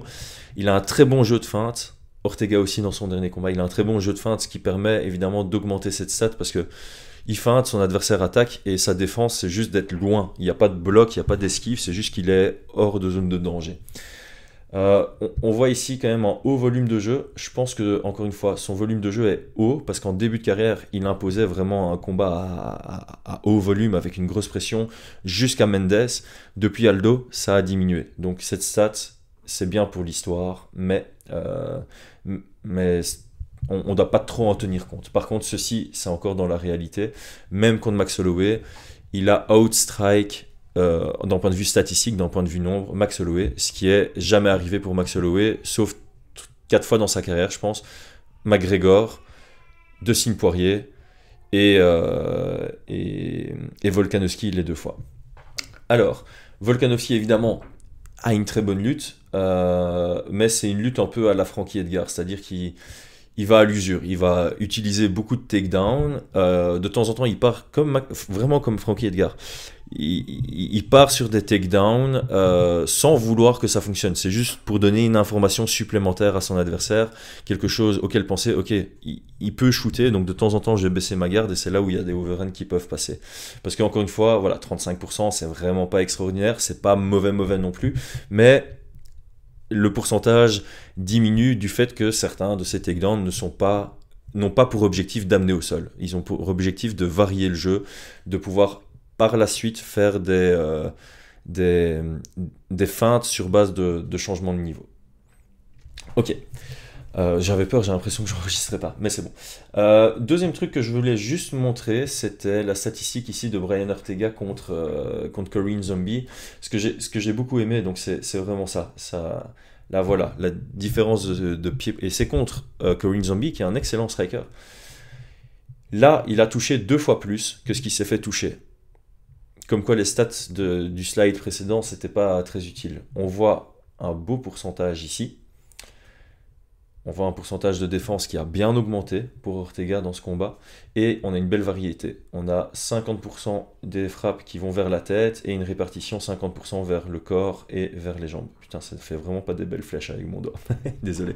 Il a un très bon jeu de feinte. Ortega aussi dans son dernier combat, il a un très bon jeu de feinte, ce qui permet évidemment d'augmenter cette stat parce que il feinte, son adversaire attaque et sa défense c'est juste d'être loin. Il n'y a pas de bloc, il n'y a pas d'esquive, c'est juste qu'il est hors de zone de danger. Euh, on, voit ici quand même un haut volume de jeu. Je pense que, encore une fois, son volume de jeu est haut parce qu'en début de carrière, il imposait vraiment un combat à, haut volume avec une grosse pression jusqu'à Mendes. Depuis Aldo, ça a diminué. Donc cette stat, c'est bien pour l'histoire, mais, euh, mais on ne doit pas trop en tenir compte. Par contre, ceci, c'est encore dans la réalité. Même contre Max Holloway, il a outstrike euh, d'un point de vue statistique, d'un point de vue nombre, Max Holloway, ce qui est jamais arrivé pour Max Holloway, sauf quatre fois dans sa carrière, je pense. McGregor, De Poirier et, euh, et, et Volkanovski les deux fois. Alors, Volkanovski, évidemment, a une très bonne lutte, euh, mais c'est une lutte un peu à la Frankie Edgar, c'est-à-dire qu'il il va à l'usure, il va utiliser beaucoup de takedown. Euh, de temps en temps, il part comme vraiment comme Frankie Edgar. Il, part sur des takedowns euh, sans vouloir que ça fonctionne. C'est juste pour donner une information supplémentaire à son adversaire, quelque chose auquel penser. Ok, il, peut shooter, donc de temps en temps, je vais baisser ma garde et c'est là où il y a des overruns qui peuvent passer. Parce qu'encore une fois, voilà, 35%, c'est vraiment pas extraordinaire, c'est pas mauvais mauvais non plus, mais le pourcentage diminue du fait que certains de ces takedowns ne sont pas n'ont pas pour objectif d'amener au sol. Ils ont pour objectif de varier le jeu, de pouvoir par la suite faire des, euh, des, des, feintes sur base de, de changement de niveau. Ok. Euh, j'avais peur, j'ai l'impression que je n'enregistrais pas, mais c'est bon. Euh, deuxième truc que je voulais juste montrer, c'était la statistique ici de Brian Ortega contre, contre Corinne Zombie. Ce que j'ai beaucoup aimé, donc c'est vraiment ça. ça Là, voilà, la différence de, pied. Et c'est contre euh, Corinne Zombie, qui est un excellent striker. Là, il a touché deux fois plus que ce qui s'est fait toucher. Comme quoi, les stats du slide précédent, c'était pas très utile. On voit un beau pourcentage ici. On voit un pourcentage de défense qui a bien augmenté pour Ortega dans ce combat. Et on a une belle variété. On a 50% des frappes qui vont vers la tête et une répartition 50% vers le corps et vers les jambes. Putain, ça ne fait vraiment pas des belles flèches avec mon doigt. Désolé.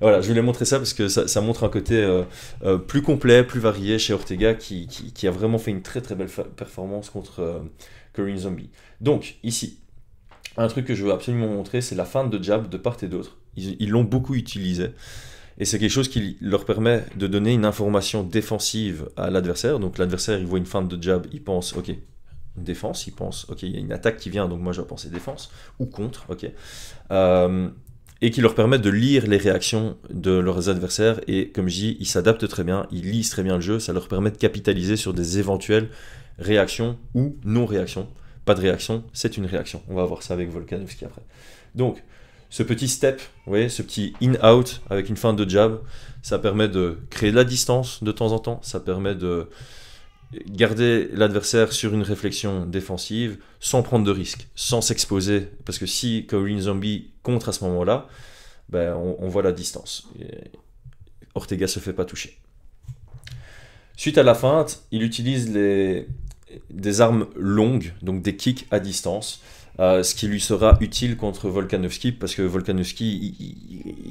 Voilà, je voulais montrer ça parce que ça, montre un côté euh, euh, plus complet, plus varié chez Ortega qui, a vraiment fait une très très belle performance contre euh, Corinne Zombie. Donc, ici, un truc que je veux absolument montrer, c'est la fin de jab de part et d'autre ils l'ont beaucoup utilisé. Et c'est quelque chose qui leur permet de donner une information défensive à l'adversaire. Donc l'adversaire, il voit une feinte de jab, il pense, ok, défense, il pense, ok, il y a une attaque qui vient, donc moi je vais penser défense, ou contre, ok. Euh, et qui leur permet de lire les réactions de leurs adversaires. Et comme je dis, ils s'adaptent très bien, ils lisent très bien le jeu, ça leur permet de capitaliser sur des éventuelles réactions ou non-réactions. Pas de réaction, c'est une réaction. On va voir ça avec Volkanovski après. Donc, ce petit step, ce petit in-out avec une fin de jab, ça permet de créer de la distance de temps en temps, ça permet de garder l'adversaire sur une réflexion défensive sans prendre de risques, sans s'exposer. Parce que si Korean Zombie contre à ce moment-là, ben, on, voit la distance. Ortega se fait pas toucher. Suite à la feinte, il utilise les, des armes longues, donc des kicks à distance. Euh, ce qui lui sera utile contre Volkanovski, parce que Volkanovski,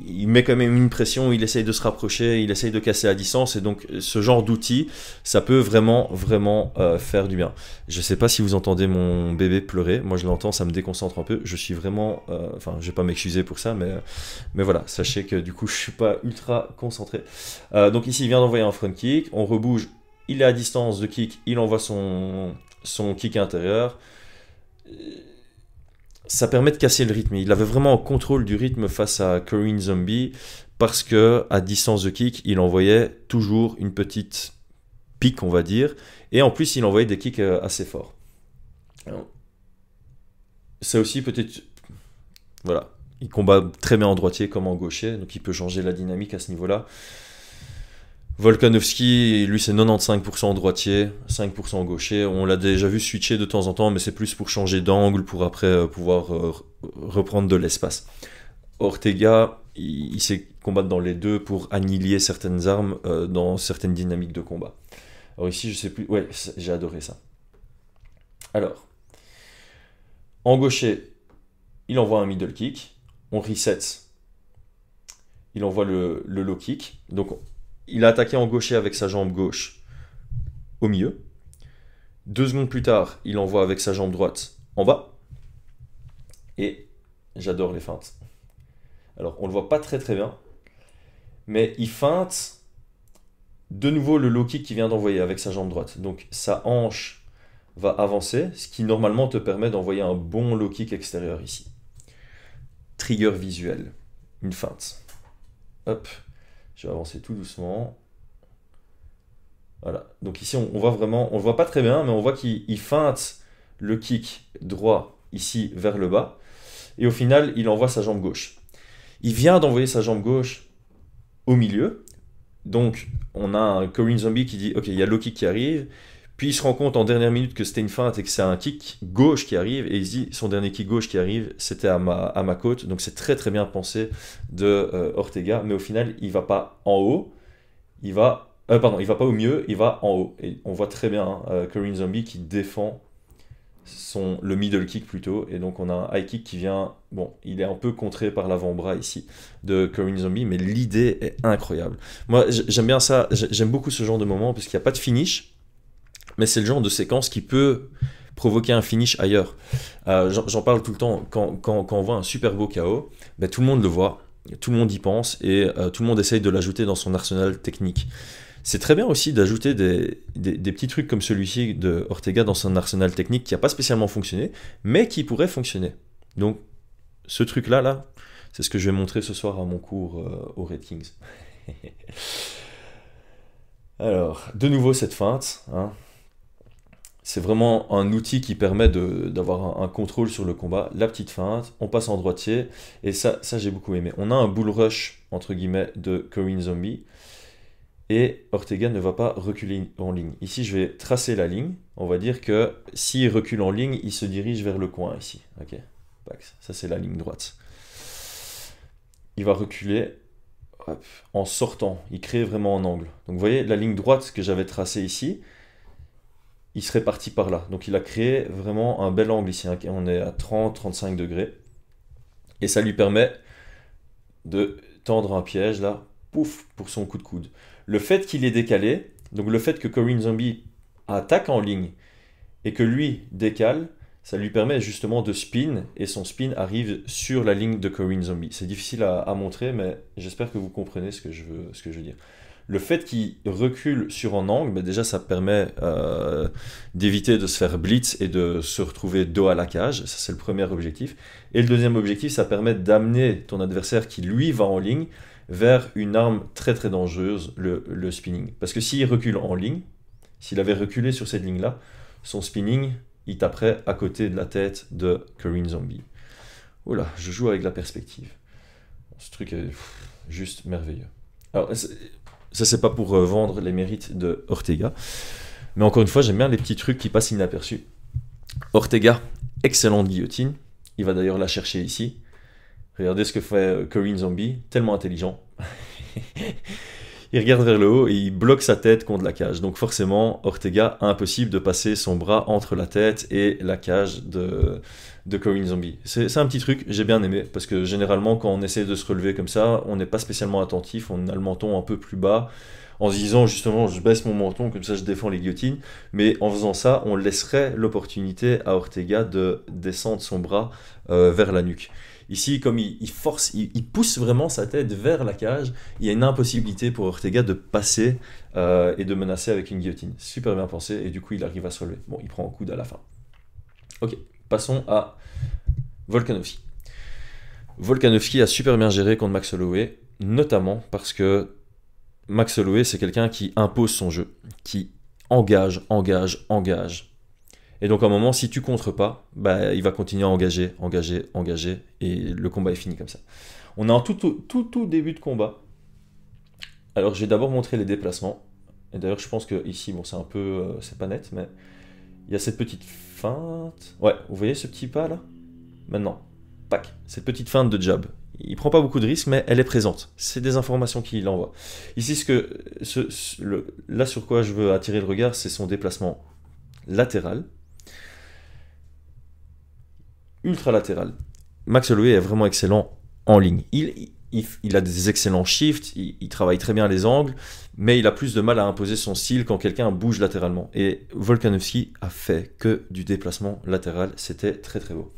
il, met quand même une pression, il essaye de se rapprocher, il essaye de casser à distance, et donc ce genre d'outil, ça peut vraiment, vraiment euh, faire du bien. Je sais pas si vous entendez mon bébé pleurer, moi je l'entends, ça me déconcentre un peu, je suis vraiment, euh, enfin je vais pas m'excuser pour ça, mais, mais voilà, sachez que du coup je suis pas ultra concentré. donc ici il vient d'envoyer un front kick, on rebouge, il est à distance de kick, il envoie son, son kick intérieur ça permet de casser le rythme. Il avait vraiment un contrôle du rythme face à Korean Zombie parce que à distance de kick, il envoyait toujours une petite pique, on va dire, et en plus, il envoyait des kicks euh, assez forts. C'est aussi peut-être, voilà, il combat très bien en droitier comme en gaucher, donc il peut changer la dynamique à ce niveau-là. Volkanovski, lui, c'est 95% droitier, 5% gaucher. On l'a déjà vu switcher de temps en temps, mais c'est plus pour changer d'angle, pour après euh, pouvoir euh, reprendre de l'espace. Ortega, il, sait combattre dans les deux pour annihiler certaines armes euh, dans certaines dynamiques de combat. Alors ici, je sais plus. Ouais, j'ai adoré ça. Alors, en gaucher, il envoie un middle kick. On reset. Il envoie le, le low kick. Donc, il a attaqué en gaucher avec sa jambe gauche au milieu. Deux secondes plus tard, il envoie avec sa jambe droite en bas. Et j'adore les feintes. Alors, on le voit pas très très bien, mais il feinte de nouveau le low kick qu'il vient d'envoyer avec sa jambe droite. Donc, sa hanche va avancer, ce qui normalement te permet d'envoyer un bon low kick extérieur ici. Trigger visuel, une feinte. Hop, je vais avancer tout doucement. Voilà. Donc ici, on, voit vraiment, on le voit pas très bien, mais on voit qu'il feinte le kick droit ici vers le bas. Et au final, il envoie sa jambe gauche. Il vient d'envoyer sa jambe gauche au milieu. Donc, on a un Corinne Zombie qui dit Ok, il y a le kick qui arrive. Puis il se rend compte en dernière minute que c'était une feinte et que c'est un kick gauche qui arrive. Et il dit son dernier kick gauche qui arrive, c'était à ma, côte. Donc c'est très très bien pensé de euh, Ortega. Mais au final, il va pas en haut. Il va. Euh, pardon, il va pas au mieux, il va en haut. Et on voit très bien hein, Corinne Zombie qui défend son, le middle kick plutôt. Et donc on a un high kick qui vient. Bon, il est un peu contré par l'avant-bras ici de Corinne Zombie, mais l'idée est incroyable. Moi j'aime bien ça, j'aime beaucoup ce genre de moment parce qu'il n'y a pas de finish mais c'est le genre de séquence qui peut provoquer un finish ailleurs. Euh, j'en parle tout le temps, quand, quand, on voit un super beau KO, ben, tout le monde le voit, tout le monde y pense, et euh, tout le monde essaye de l'ajouter dans son arsenal technique. C'est très bien aussi d'ajouter des, des, petits trucs comme celui-ci de Ortega dans son arsenal technique qui n'a pas spécialement fonctionné, mais qui pourrait fonctionner. Donc, ce truc-là, là, c'est ce que je vais montrer ce soir à mon cours euh, au Red Kings. Alors, de nouveau cette feinte. Hein c'est vraiment un outil qui permet d'avoir un, contrôle sur le combat. La petite feinte, on passe en droitier, et ça, ça j'ai beaucoup aimé. On a un bull rush, entre guillemets, de Corinne Zombie, et Ortega ne va pas reculer en ligne. Ici, je vais tracer la ligne. On va dire que s'il recule en ligne, il se dirige vers le coin ici. Ok, ça c'est la ligne droite. Il va reculer en sortant. Il crée vraiment un angle. Donc vous voyez la ligne droite que j'avais tracée ici il serait parti par là. Donc il a créé vraiment un bel angle ici. Hein. On est à 30-35 degrés. Et ça lui permet de tendre un piège là, pouf, pour son coup de coude. Le fait qu'il est décalé, donc le fait que Corinne Zombie attaque en ligne et que lui décale, ça lui permet justement de spin et son spin arrive sur la ligne de Corinne Zombie. C'est difficile à, montrer, mais j'espère que vous comprenez ce que je veux dire le fait qu'il recule sur un angle, ben déjà ça permet euh, d'éviter de se faire blitz et de se retrouver dos à la cage. Ça c'est le premier objectif. Et le deuxième objectif, ça permet d'amener ton adversaire qui lui va en ligne vers une arme très très dangereuse, le, spinning. Parce que s'il recule en ligne, s'il avait reculé sur cette ligne-là, son spinning, il taperait à côté de la tête de Corinne Zombie. Oula, je joue avec la perspective. Ce truc est juste merveilleux. Alors, ça, c'est pas pour euh, vendre les mérites de Ortega. Mais encore une fois, j'aime bien les petits trucs qui passent inaperçus. Ortega, excellente guillotine. Il va d'ailleurs la chercher ici. Regardez ce que fait euh, Corinne Zombie, tellement intelligent. il regarde vers le haut et il bloque sa tête contre la cage. Donc forcément, Ortega, impossible de passer son bras entre la tête et la cage de, de Corinne Zombie. C'est un petit truc, j'ai bien aimé, parce que généralement quand on essaie de se relever comme ça, on n'est pas spécialement attentif, on a le menton un peu plus bas, en se disant justement je baisse mon menton, comme ça je défends les guillotines, mais en faisant ça, on laisserait l'opportunité à Ortega de descendre son bras euh, vers la nuque. Ici, comme il, force, il, pousse vraiment sa tête vers la cage, il y a une impossibilité pour Ortega de passer euh, et de menacer avec une guillotine. Super bien pensé, et du coup, il arrive à se relever. Bon, il prend un coude à la fin. Ok, passons à Volkanovski. Volkanovski a super bien géré contre Max Holloway, notamment parce que Max Holloway, c'est quelqu'un qui impose son jeu, qui engage, engage, engage. Et donc à un moment, si tu contres pas, bah, il va continuer à engager, engager, engager, et le combat est fini comme ça. On est en tout, début de combat. Alors je vais d'abord montrer les déplacements. Et d'ailleurs, je pense que ici, bon, c'est un peu, euh, c'est pas net, mais il y a cette petite feinte. Ouais, vous voyez ce petit pas là? Maintenant, pack, cette petite feinte de jab. Il prend pas beaucoup de risques, mais elle est présente. C'est des informations qu'il envoie. Ici, ce que, là sur quoi je veux attirer le regard, c'est son déplacement latéral ultra latéral. Max Holloway est vraiment excellent en ligne. Il, il, a des excellents shifts, il, travaille très bien les angles, mais il a plus de mal à imposer son style quand quelqu'un bouge latéralement. Et Volkanovski a fait que du déplacement latéral, c'était très très beau.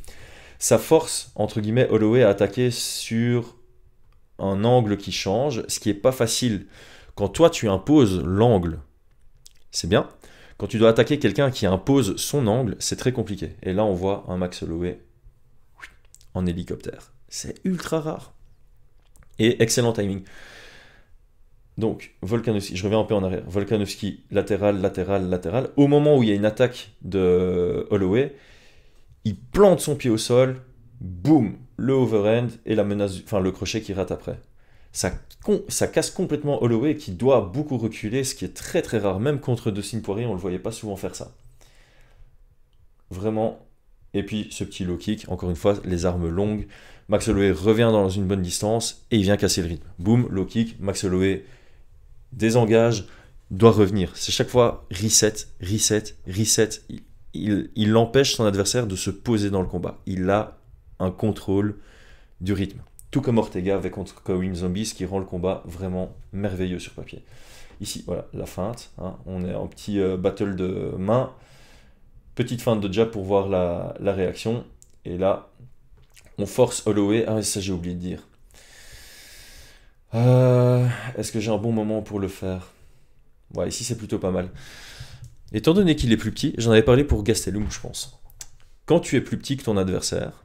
Sa force, entre guillemets, Holloway a attaqué sur un angle qui change, ce qui est pas facile. Quand toi tu imposes l'angle, c'est bien. Quand tu dois attaquer quelqu'un qui impose son angle, c'est très compliqué. Et là, on voit un Max Holloway en hélicoptère. C'est ultra rare. Et excellent timing. Donc, Volkanovski, je reviens un peu en arrière. Volkanovski, latéral, latéral, latéral. Au moment où il y a une attaque de Holloway, il plante son pied au sol, boum, le overhand et la menace, enfin le crochet qui rate après. Ça, ça casse complètement Holloway qui doit beaucoup reculer, ce qui est très très rare. Même contre Dustin Poirier, on ne le voyait pas souvent faire ça. Vraiment et puis ce petit low kick, encore une fois, les armes longues. Max Holloway revient dans une bonne distance et il vient casser le rythme. Boum, low kick, Max Holloway désengage, doit revenir. C'est chaque fois reset, reset, reset. Il, il, empêche son adversaire de se poser dans le combat. Il a un contrôle du rythme. Tout comme Ortega avec contre Corinne Zombies qui rend le combat vraiment merveilleux sur papier. Ici, voilà, la feinte. Hein. On est en petit euh, battle de main. Petite feinte de jab pour voir la, réaction. Et là, on force Holloway. Ah, ça j'ai oublié de dire. Euh, est-ce que j'ai un bon moment pour le faire? Ouais, ici c'est plutôt pas mal. Étant donné qu'il est plus petit, j'en avais parlé pour Gastelum, je pense. Quand tu es plus petit que ton adversaire,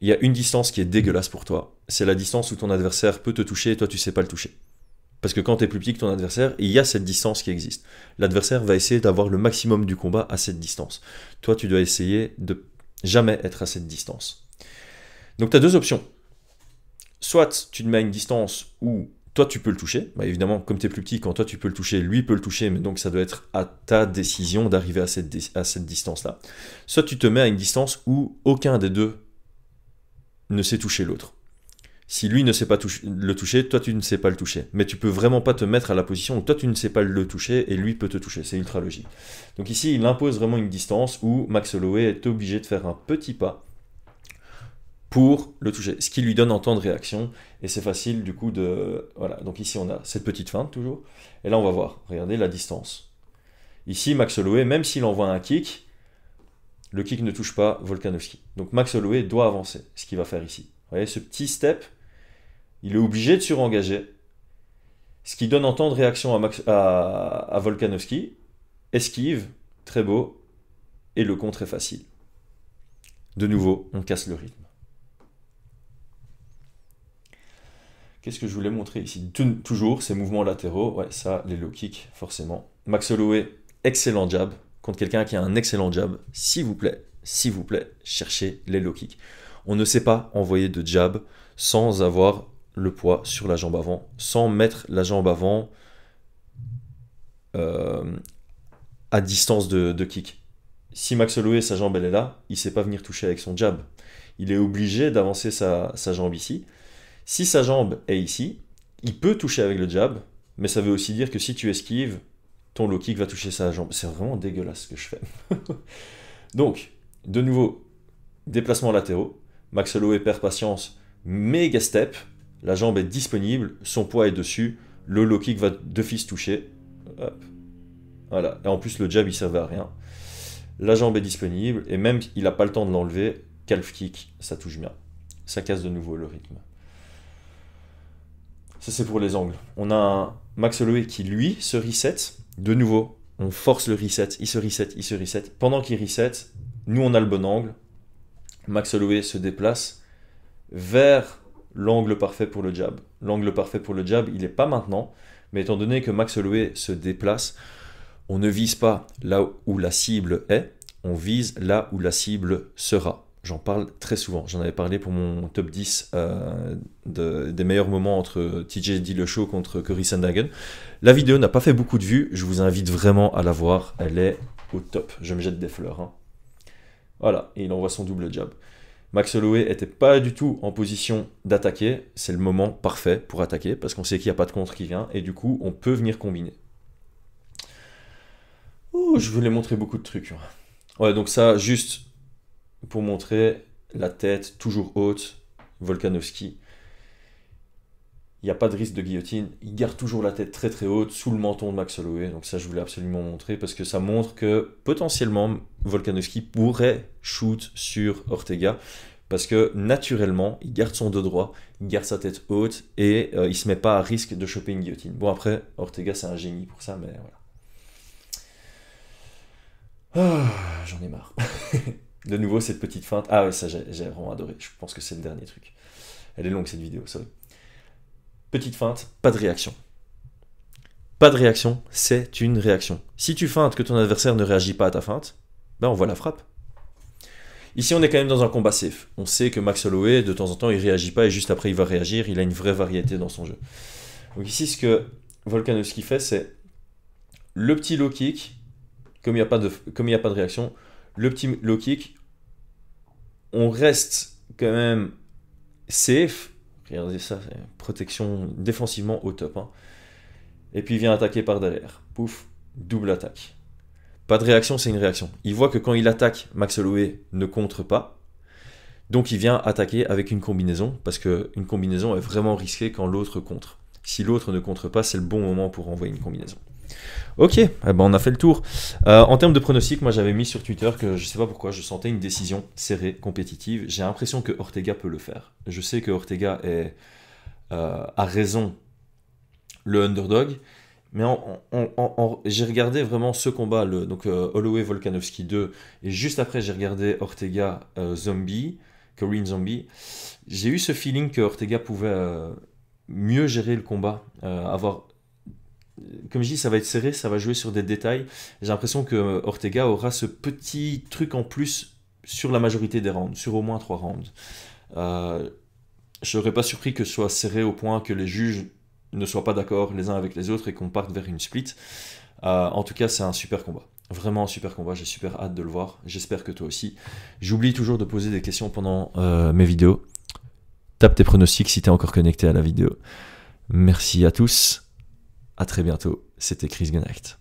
il y a une distance qui est dégueulasse pour toi. C'est la distance où ton adversaire peut te toucher et toi tu sais pas le toucher. Parce que quand tu es plus petit que ton adversaire, il y a cette distance qui existe. L'adversaire va essayer d'avoir le maximum du combat à cette distance. Toi, tu dois essayer de jamais être à cette distance. Donc tu as deux options. Soit tu te mets à une distance où toi tu peux le toucher. Bah, évidemment, comme tu es plus petit, quand toi tu peux le toucher, lui peut le toucher, mais donc ça doit être à ta décision d'arriver à cette, distance-là. Soit tu te mets à une distance où aucun des deux ne sait toucher l'autre. Si lui ne sait pas le toucher, toi tu ne sais pas le toucher. Mais tu peux vraiment pas te mettre à la position où toi tu ne sais pas le toucher et lui peut te toucher. C'est ultra logique. Donc ici, il impose vraiment une distance où Max Holloway est obligé de faire un petit pas pour le toucher, ce qui lui donne un temps de réaction, et c'est facile du coup de... Voilà, donc ici on a cette petite feinte toujours, et là on va voir, regardez la distance. Ici, Max Holloway, même s'il envoie un kick, le kick ne touche pas Volkanovski. Donc Max Holloway doit avancer, ce qu'il va faire ici. Vous voyez, ce petit step, il est obligé de surengager, ce qui donne un temps de réaction à, Volkanovski. Esquive, très beau, et le contre est facile. De nouveau, on casse le rythme. Qu'est-ce que je voulais montrer ici? Toujours ces mouvements latéraux, ouais, ça, les low kicks, forcément. Max Holloway, excellent jab, contre quelqu'un qui a un excellent jab, s'il vous plaît, s'il vous plaît, cherchez les low kicks. On ne sait pas envoyer de jab sans avoir le poids sur la jambe avant, sans mettre la jambe avant euh, à distance de, kick. Si Max Holloway, sa jambe elle est là, il ne sait pas venir toucher avec son jab. Il est obligé d'avancer sa, sa jambe ici. Si sa jambe est ici, il peut toucher avec le jab, mais ça veut aussi dire que si tu esquives, ton low kick va toucher sa jambe. C'est vraiment dégueulasse ce que je fais. Donc, de nouveau, déplacement latéraux. Max Holloway perd patience, méga step. La jambe est disponible, son poids est dessus. Le low kick va d'office toucher. Voilà. Et en plus, le jab, il servait à rien. La jambe est disponible, et même il n'a pas le temps de l'enlever, calf kick, ça touche bien. Ça casse de nouveau le rythme. Ça, c'est pour les angles. On a un Max Holloway qui, lui, se reset. De nouveau, on force le reset, il se reset, il se reset. Pendant qu'il reset, nous, on a le bon angle. Max Holloway se déplace vers l'angle parfait pour le jab. L'angle parfait pour le jab, il n'est pas maintenant, mais étant donné que Max Holloway se déplace, on ne vise pas là où la cible est, on vise là où la cible sera. J'en parle très souvent. J'en avais parlé pour mon top 10 euh, des meilleurs moments entre TJ Dillashaw contre Cory Sandhagen. La vidéo n'a pas fait beaucoup de vues. Je vous invite vraiment à la voir. Elle est au top. Je me jette des fleurs. Hein. Voilà. Et il envoie son double jab. Max Holloway n'était pas du tout en position d'attaquer. C'est le moment parfait pour attaquer parce qu'on sait qu'il n'y a pas de contre qui vient. Et du coup, on peut venir combiner. je voulais montrer beaucoup de trucs. Ouais, donc ça, juste pour montrer la tête toujours haute, Volkanovski. Il n'y a pas de risque de guillotine. Il garde toujours la tête très très haute sous le menton de Max Holloway. Donc ça, je voulais absolument montrer parce que ça montre que potentiellement Volkanovski pourrait shoot sur Ortega parce que naturellement, il garde son dos droit, il garde sa tête haute et euh, il se met pas à risque de choper une guillotine. Bon après, Ortega c'est un génie pour ça, mais voilà. Ah, j'en ai marre. De nouveau, cette petite feinte. Ah ça, j'ai vraiment adoré. Je pense que c'est le dernier truc. Elle est longue, cette vidéo, sorry. Petite feinte, pas de réaction. Pas de réaction, c'est une réaction. Si tu feintes que ton adversaire ne réagit pas à ta feinte, ben on voit la frappe. Ici, on est quand même dans un combat safe. On sait que Max Holloway, de temps en temps, il réagit pas et juste après, il va réagir. Il a une vraie variété dans son jeu. Donc ici, ce que Volkanovski fait, c'est le petit low kick, comme il n'y a, il a pas de réaction, le petit low kick, on reste quand même safe. Regardez ça, protection défensivement au top. Hein. Et puis il vient attaquer par derrière. Pouf, double attaque. Pas de réaction, c'est une réaction. Il voit que quand il attaque, Max Holloway ne contre pas. Donc il vient attaquer avec une combinaison, parce qu'une combinaison est vraiment risquée quand l'autre contre. Si l'autre ne contre pas, c'est le bon moment pour envoyer une combinaison. Ok, eh ben on a fait le tour. Euh, en termes de pronostic, moi j'avais mis sur Twitter que je sais pas pourquoi, je sentais une décision serrée, compétitive. J'ai l'impression que Ortega peut le faire. Je sais que Ortega est, euh, a raison le underdog, mais j'ai regardé vraiment ce combat, le, donc euh, Holloway Volkanovski 2, et juste après j'ai regardé Ortega Zombie, Corinne Zombie. J'ai eu ce feeling que Ortega pouvait mieux gérer le combat, avoir comme je dis, ça va être serré, ça va jouer sur des détails. J'ai l'impression que Ortega aura ce petit truc en plus sur la majorité des rounds, sur au moins trois rounds. Euh, je ne serais pas surpris que ce soit serré au point que les juges ne soient pas d'accord les uns avec les autres et qu'on parte vers une split. Euh, en tout cas, c'est un super combat. Vraiment un super combat, j'ai super hâte de le voir. J'espère que toi aussi. J'oublie toujours de poser des questions pendant euh, mes vidéos. Tape tes pronostics si tu es encore connecté à la vidéo. Merci à tous. À très bientôt. C'était Chris Genacht.